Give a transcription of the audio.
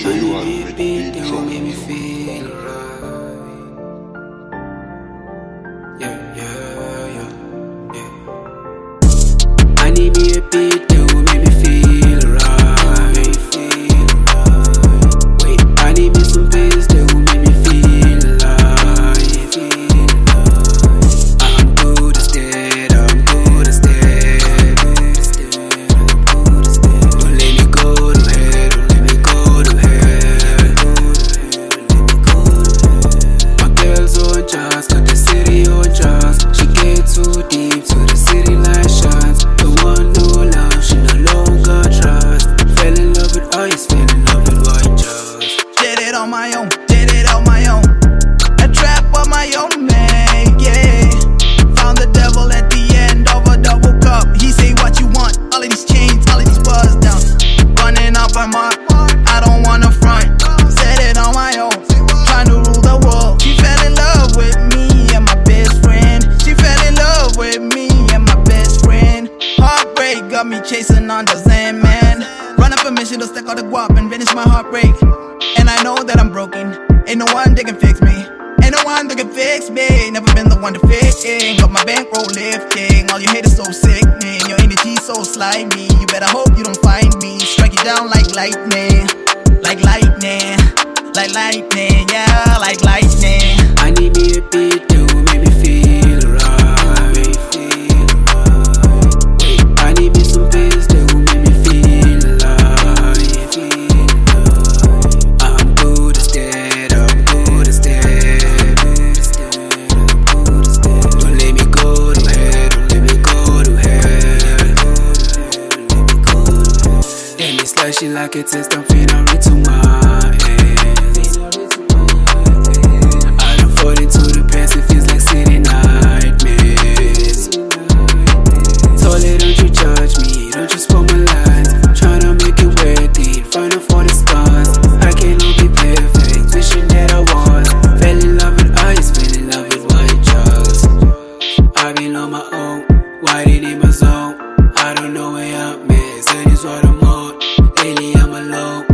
Show you how to make a beat beat that will from make me feel right. Yeah, yeah, yeah, yeah. I need me a beat my own, did it on my own. A trap on my own, man, yeah. Found the devil at the end of a double cup. He say, What you want? All of these chains, all of these buzz down. Running off my mark, I don't wanna front. Said it on my own, trying to rule the world. She fell in love with me and my best friend. She fell in love with me and my best friend. Heartbreak got me chasing on the Zen man. Run up a mission to stack all the guap and finish my heartbreak. Know that I'm broken. Ain't no one that can fix me. Ain't no one that can fix me. Never been the one to fix it. Got my bankroll lifting. All you hate is so sickening. Your energy so slimy. You better hope you don't find me. Strike you down like lightning. Like lightning. Like lightning. Yeah, like lightning. She like it, to my ends. I done fall into the past, it feels like city nightmares. Don't you judge me, don't you my. Tryna make find the scars. I wishing that I was. Fell in love with ice, fell in love with white drugs. I've been on my own, why in my zone? I don't know where I'm that is what I'm on daily I'm alone